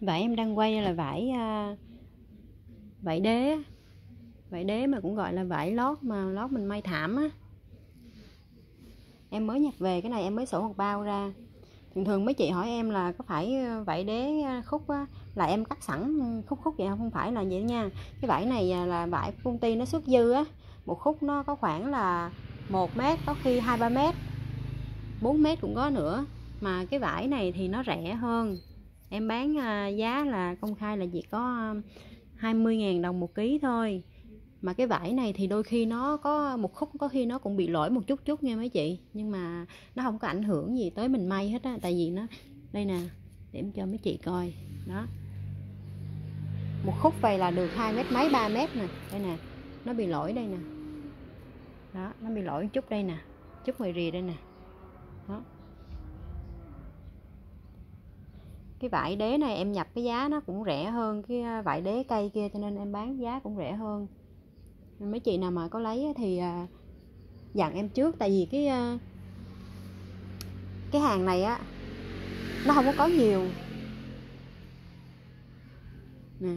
vải em đang quay là vải à, vải đế vải đế mà cũng gọi là vải lót mà lót mình may thảm á. Em mới nhặt về cái này em mới sổ một bao ra. Thường thường mấy chị hỏi em là có phải à, vải đế à, khúc á, là em cắt sẵn khúc khúc vậy không? Không phải là vậy nha. Cái vải này là vải công ty nó xuất dư á. Một khúc nó có khoảng là một mét có khi hai ba mét 4 mét cũng có nữa. Mà cái vải này thì nó rẻ hơn em bán à, giá là công khai là chỉ có à, 20.000 đồng một ký thôi. Mà cái vải này thì đôi khi nó có, một khúc có khi nó cũng bị lỗi một chút chút nha mấy chị. Nhưng mà nó không có ảnh hưởng gì tới mình may hết á. Tại vì nó, đây nè, để em cho mấy chị coi. Đó. Một khúc vậy là được hai mét mấy 3 mét nè. Đây nè, nó bị lỗi đây nè. Đó, nó bị lỗi chút đây nè. Chút ngoài rìa đây nè. Đó. Cái vải đế này em nhập cái giá nó cũng rẻ hơn cái à, vải đế cây kia, cho nên em bán giá cũng rẻ hơn. Mấy chị nào mà có lấy thì à, dặn em trước, tại vì cái à, cái hàng này á, nó không có có nhiều. Nè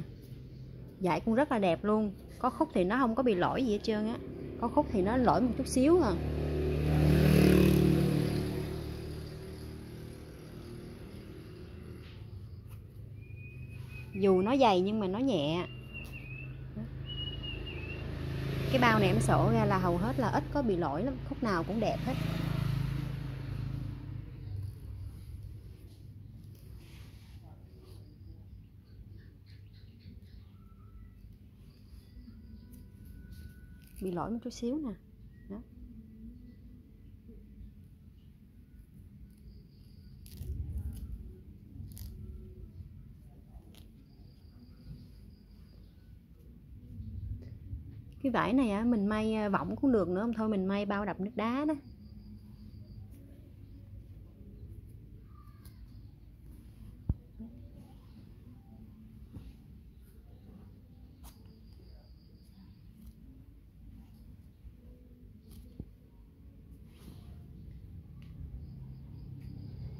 dải cũng rất là đẹp luôn, có khúc thì nó không có bị lỗi gì hết trơn á, có khúc thì nó lỗi một chút xíu à. Dù nó dày nhưng mà nó nhẹ. Cái bao này em sổ ra là hầu hết là ít có bị lỗi lắm, khúc nào cũng đẹp hết. Bị lỗi một chút xíu nè. Đó. Cái vải này á, mình may à, võng cũng được nữa, không thôi mình may bao đập nước đá đó.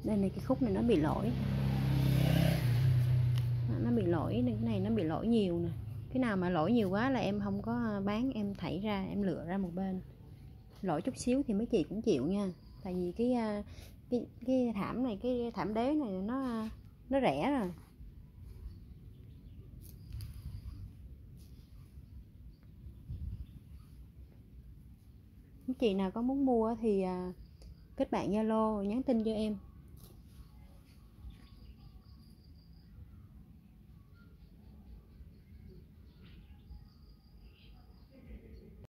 Đây này, cái khúc này nó bị lỗi. Nó bị lỗi này cái này nó bị lỗi nhiều nè cái nào mà lỗi nhiều quá là em không có ờ, bán, em thảy ra, em lựa ra một bên. Lỗi chút xíu thì mấy chị cũng chịu nha. Tại vì cái ờ, cái cái thảm này, cái thảm đế này nó ờ, nó rẻ rồi. Mấy chị nào có muốn mua thì kết bạn zalo, nhắn tin cho em.